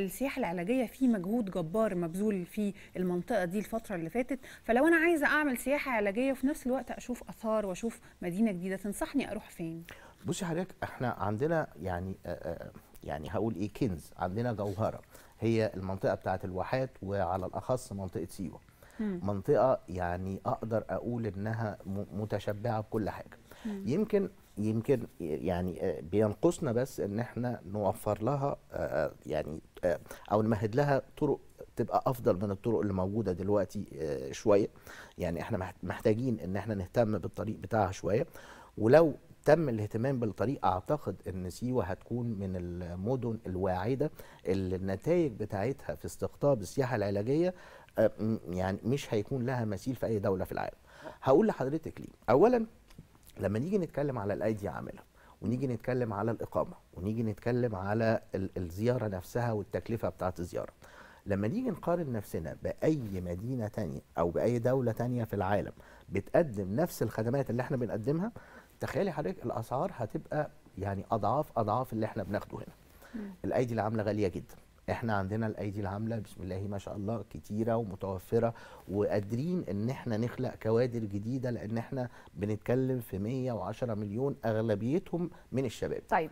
السياحة العلاجية في مجهود جبار مبذول في المنطقة دي الفترة اللي فاتت. فلو أنا عايزة أعمل سياحة علاجية وفي نفس الوقت أشوف آثار وأشوف مدينة جديدة تنصحني أروح فين؟ بصي حضرتك إحنا عندنا يعني يعني هقول إيه كنز عندنا جوهرة. هي المنطقة بتاعة الواحات وعلى الأخص منطقة سيوة. منطقة يعني أقدر أقول إنها متشبعة بكل حاجة. يمكن يمكن يعني آه، بينقصنا بس إن إحنا نوفر لها آه، يعني آه، أو نمهد لها طرق تبقى أفضل من الطرق اللي موجودة دلوقتي شوية. يعني إحنا محت- محتاجين إن إحنا نهتم بالطريق بتاعها شوية. ولو تم الاهتمام بالطريق أعتقد إن سيوة هتكون من المدن الواعدة اللي النتائج بتاعتها في استقطاب السياحة العلاجية يعني مش هيكون لها مثيل في أي دولة في العالم. هقول لحضرتك ليه. اولا لما نيجي نتكلم على الأيدي عاملة ونيجي نتكلم على الإقامة ونيجي نتكلم على ال- الزيارة نفسها والتكلفة بتاعت الزيارة. لما نيجي نقارن نفسنا بأي مدينة تانية أو بأي دولة تانية في العالم بتقدم نفس الخدمات اللي إحنا بنقدمها تخيلي حضرتك الأسعار هتبقى يعني أضعاف أضعاف اللي إحنا بناخده هنا. الأيدي العاملة غالية جدا. إحنا عندنا الأيدي العاملة بسم الله ما شاء الله كتيرة ومتوفرة وقادرين إن إحنا نخلق كوادر جديدة لأن إحنا بنتكلم في 110 مليون أغلبيتهم من الشباب. طيب.